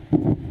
Thank you.